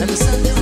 and the sun Is